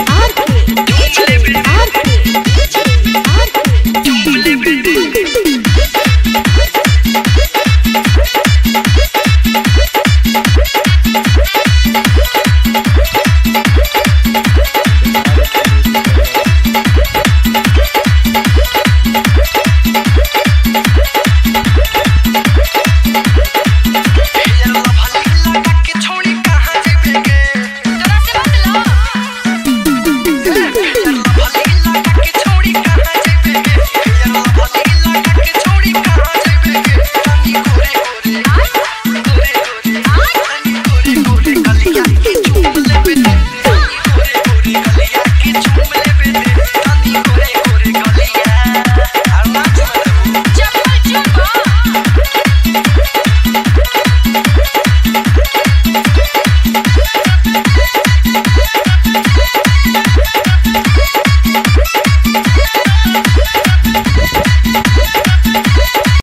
R K R K R K Yeah.